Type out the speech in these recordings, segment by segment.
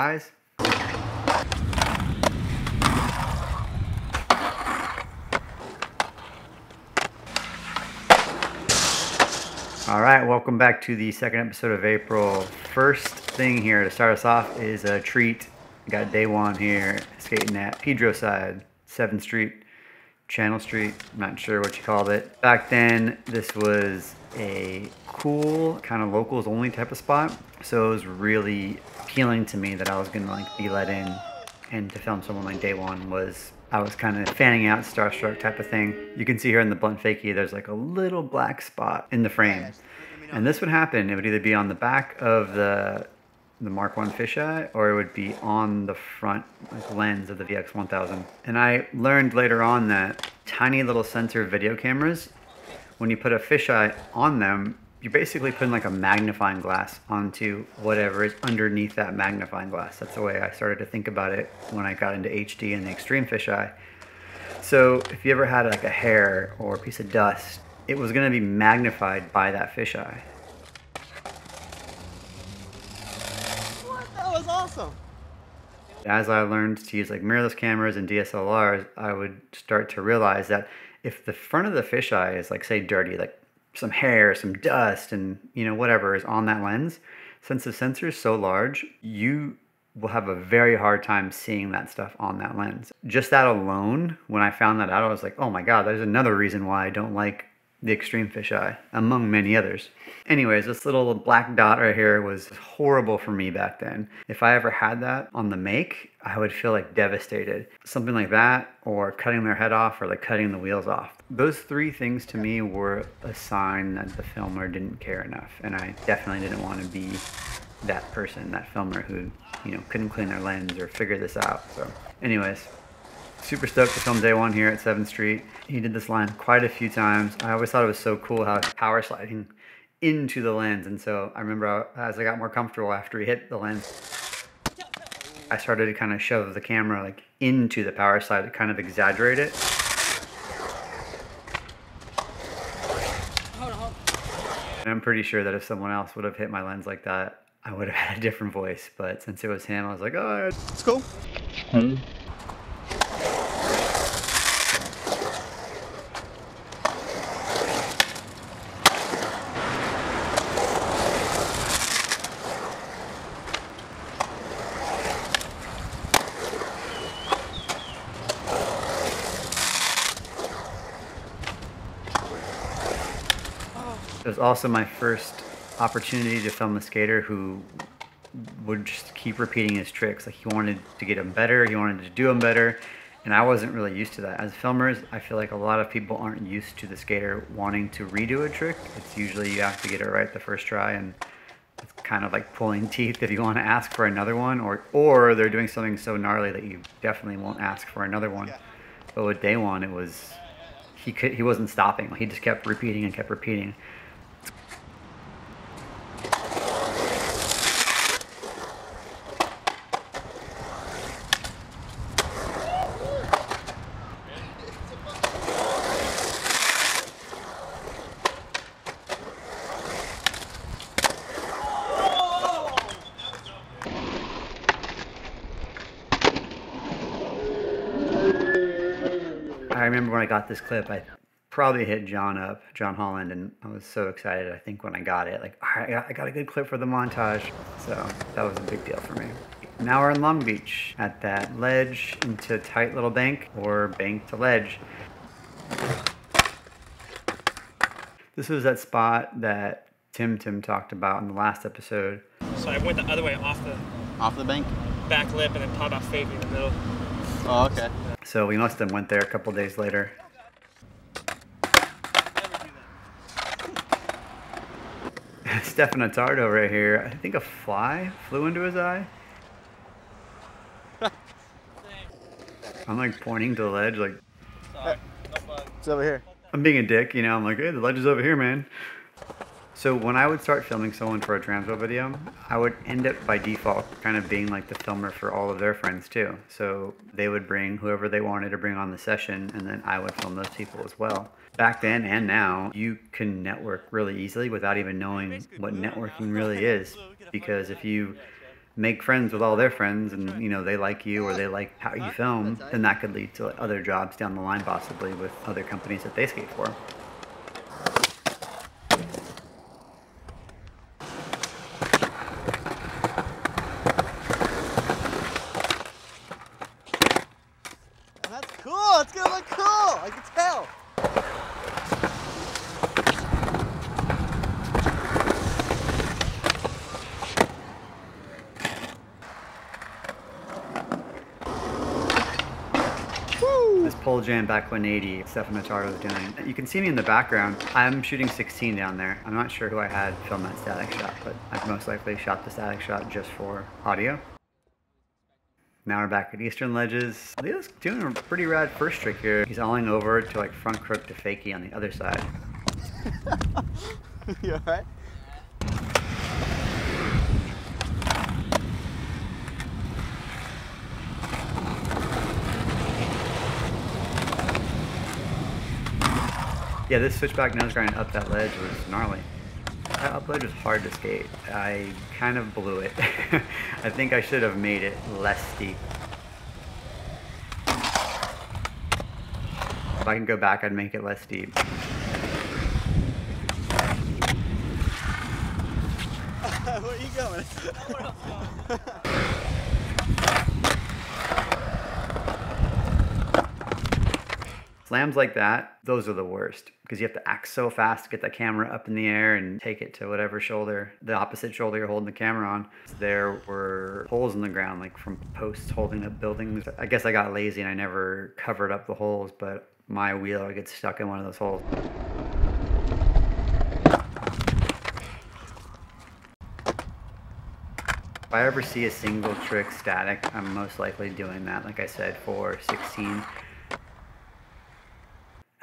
eyes. All right, welcome back to the second episode of April. First thing here to start us off is a treat. Got Daewon here skating at Pedro side, 7th Street, Channel Street. I'm not sure what you called it. Back then, this was a cool kind of locals only type of spot. So it was really appealing to me that I was gonna like be let in and to film someone like Daewon was I was kind of fanning out, starstruck type of thing. You can see here in the blunt fakie, there's like a little black spot in the frame. And this would happen, it would either be on the back of the the Mark One fisheye, or it would be on the front like, lens of the VX1000. And I learned later on that tiny little sensor video cameras, when you put a fisheye on them, you're basically putting like a magnifying glass onto whatever is underneath that magnifying glass. That's the way I started to think about it when I got into HD and the extreme fisheye. So if you ever had like a hair or a piece of dust, it was going to be magnified by that fisheye. What? That was awesome. As I learned to use like mirrorless cameras and DSLRs, I would start to realize that if the front of the fisheye is like say dirty, like some hair, some dust, and you know whatever is on that lens, since the sensor is so large, you will have a very hard time seeing that stuff on that lens. Just that alone, when I found that out, I was like, oh my god, there's another reason why I don't like the extreme fisheye, among many others. Anyways, this little black dot right here was horrible for me back then. If I ever had that on the make, I would feel like devastated. Something like that, or cutting their head off, or like cutting the wheels off. Those three things to me were a sign that the filmer didn't care enough, and I definitely didn't want to be that person, that filmer who, you know, couldn't clean their lens or figure this out. So, anyways, super stoked to film Daewon here at 7th Street. He did this line quite a few times. I always thought it was so cool how power sliding into the lens. And so I remember as I got more comfortable after he hit the lens, I started to kind of shove the camera like into the power slide to kind of exaggerate it. I'm pretty sure that if someone else would have hit my lens like that, I would have had a different voice. But since it was him, I was like, oh, It's cool. It was also my first opportunity to film a skater who would just keep repeating his tricks. Like he wanted to get them better, he wanted to do them better, and I wasn't really used to that. As filmers, I feel like a lot of people aren't used to the skater wanting to redo a trick. It's usually you have to get it right the first try, and it's kind of like pulling teeth if you want to ask for another one, or or they're doing something so gnarly that you definitely won't ask for another one. But with Daewon, it was he could he wasn't stopping. He just kept repeating and kept repeating. Got this clip, I probably hit John up, John Holland, and I was so excited. I think when I got it, like, all right, I got, a good clip for the montage. So that was a big deal for me. Now we're in Long Beach at that ledge into tight little bank or bank to ledge. This was that spot that Tim Tim talked about in the last episode. So I went the other way off the Off the bank? back lip and then popped out fake in the middle. Oh, okay. So we must have went there a couple days later. Stefan Attardo right here. I think a fly flew into his eye. I'm like pointing to the ledge, like It's over here. I'm being a dick, you know. I'm like, hey, the ledge is over here, man. So when I would start filming someone for a Transworld video, I would end up by default kind of being like the filmer for all of their friends too. So they would bring whoever they wanted to bring on the session, and then I would film those people as well. Back then and now, you can network really easily without even knowing what networking really is. Because if you make friends with all their friends and you know they like you or they like how you film then that could lead to other jobs down the line possibly with other companies that they skate for That's cool. It's gonna look cool. I can tell. this pole jam back 180 Stefan Attardo was doing. You can see me in the background. I'm shooting 16 down there. I'm not sure who I had film that static shot, but I've most likely shot the static shot just for audio. Now we're back at Eastern Ledges. Leo's doing a pretty rad first trick here. He's alling over to like front crook to fakie on the other side. you alright? Yeah, this switchback nose grind up that ledge was gnarly. That up ledge was hard to skate. I kind of blew it. I think I should have made it less steep. If I can go back, I'd make it less steep. Where are you going? Slams like that, those are the worst because you have to act so fast to get the camera up in the air and take it to whatever shoulder, the opposite shoulder you're holding the camera on. There were holes in the ground, like from posts holding up buildings. I guess I got lazy and I never covered up the holes, but my wheel gets stuck in one of those holes. If I ever see a single trick static, I'm most likely doing that, like I said, for 16.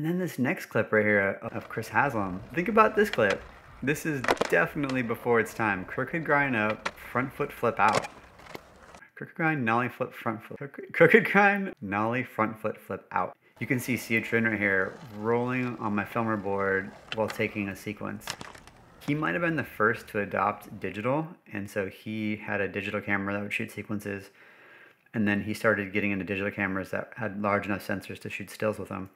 And then this next clip right here uh, of Chris Haslam. Think about this clip. This is definitely before its time. Crooked grind up, front foot flip out. Crooked grind, nollie flip, front foot. Crooked, grind, nollie front foot flip out. You can see Seu Trinh right here rolling on my filmer board while taking a sequence. He might have been the first to adopt digital, and so he had a digital camera that would shoot sequences, and then he started getting into digital cameras that had large enough sensors to shoot stills with them.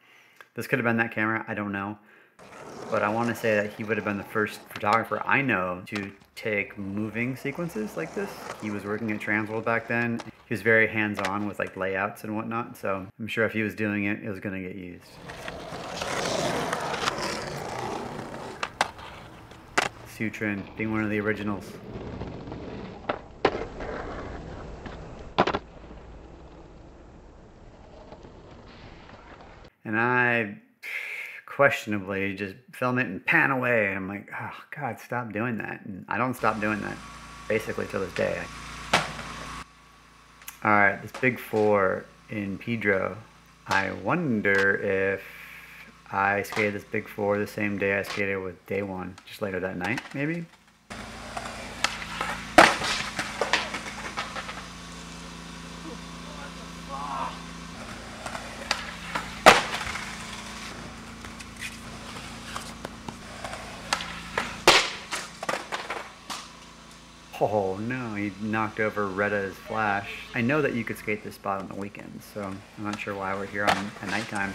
This could have been that camera, I don't know. But I want to say that he would have been the first photographer I know to take moving sequences like this. He was working at Transworld back then. He was very hands-on with like layouts and whatnot, so I'm sure if he was doing it, it was going to get used. Seu Trinh, being one of the originals. And I questionably just film it and pan away. And I'm like, oh, God, stop doing that. And I don't stop doing that basically till this day. All right, this big four in Pedro. I wonder if I skated this big four the same day I skated with Daewon, just later that night, maybe. No, he knocked over Retta's flash. I know that you could skate this spot on the weekends, so I'm not sure why we're here on at nighttime.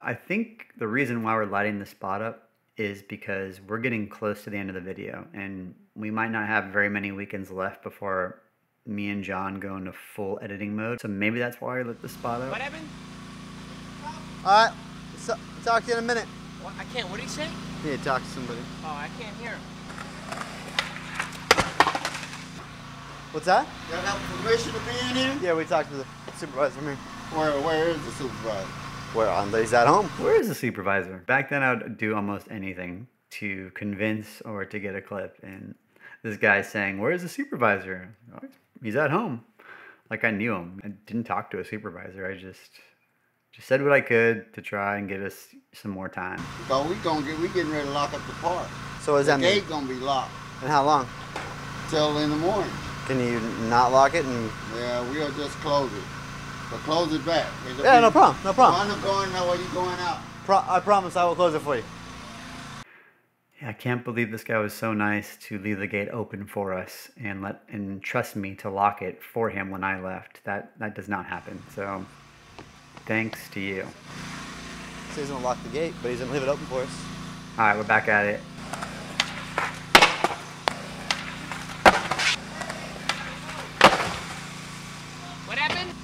I think the reason why we're lighting the spot up is because we're getting close to the end of the video and we might not have very many weekends left before me and John go into full editing mode. So maybe that's why we lit the spot up. What happened? Alright, so, talk to you in a minute. What, I can't. What did he say? You need to talk to somebody. Oh, I can't hear him. What's that? Y'all have permission to be in here? Yeah, we talked to the supervisor here. Where, where is the supervisor? Where on he's at home. Where is the supervisor? Back then, I would do almost anything to convince or to get a clip. And this guy's saying, Where's the supervisor? "Oh, He's at home. Like I knew him. I didn't talk to a supervisor. I just just said what I could to try and get us some more time. So we gonna get, we getting ready to lock up the park. So is does The that mean? gate gonna be locked And how long? till in the morning. Can you not lock it and Yeah, we'll just close it. But close it back. It'll Yeah, be- no problem, no problem. One going that way, you going out. Pro- I promise I will close it for you. I can't believe this guy was so nice to leave the gate open for us and let and trust me to lock it for him when I left. That that does not happen. So thanks to you. So he's gonna lock the gate, but he's gonna leave it open for us. All right, we're back at it. What happened?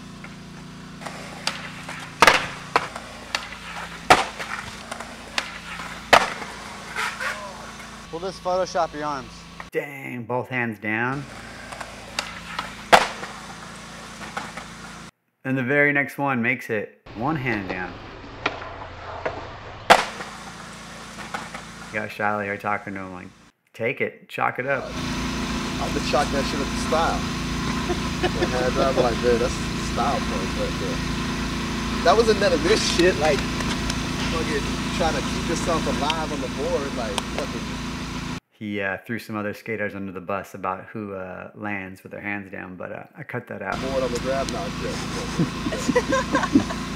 We'll just Photoshop your arms. Dang, both hands down. And the very next one makes it one hand down. Got Shiley here talking to him like, take it, chalk it up. I've been chalking that shit up to style. My hands up, I'm like, dude, that's style points right there. That wasn't none of this shit, like, fucking trying to keep yourself alive on the board, like, fucking. He uh, threw some other skaters under the bus about who uh, lands with their hands down, but uh, I cut that out. board on the grab.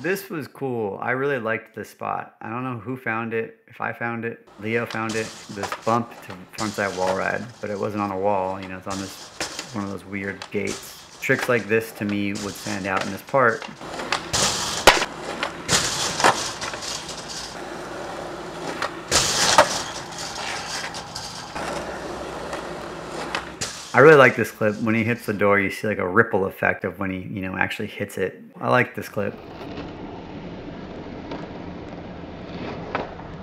This was cool. I really liked this spot. I don't know who found it, if I found it, Leo found it, this bump to frontside wall ride, but it wasn't on a wall, you know, it's on this, one of those weird gates. Tricks like this to me would stand out in this part. I really like this clip. When he hits the door, you see like a ripple effect of when he, you know, actually hits it. I like this clip.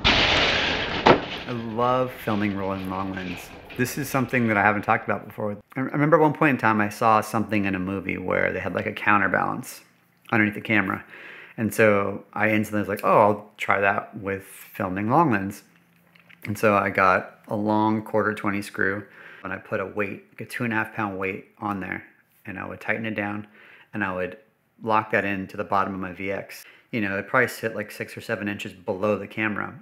I love filming rolling long lens. This is something that I haven't talked about before. I remember at one point in time I saw something in a movie where they had like a counterbalance underneath the camera. And so I instantly was like, oh, I'll try that with filming long lens. And so I got a long quarter 20 screw and I put a weight, like a two and a half pound weight on there. And I would tighten it down and I would lock that into the bottom of my VX. You know, it'd probably sit like six or seven inches below the camera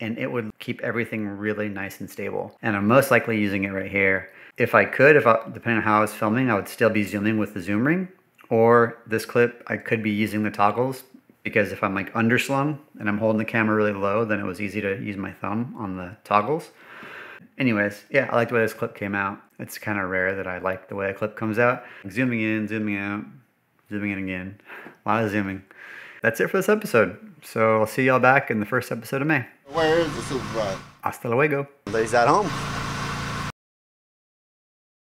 and it would keep everything really nice and stable. And I'm most likely using it right here. If I could, if I, depending on how I was filming, I would still be zooming with the zoom ring or this clip, I could be using the toggles because if I'm like underslung and I'm holding the camera really low, then it was easy to use my thumb on the toggles. Anyways, yeah, I like the way this clip came out. It's kind of rare that I like the way a clip comes out. Zooming in, zooming out, zooming in again. A lot of zooming. That's it for this episode. So I'll see y'all back in the first episode of May. Where is the supervisor? Hasta luego. He's at home.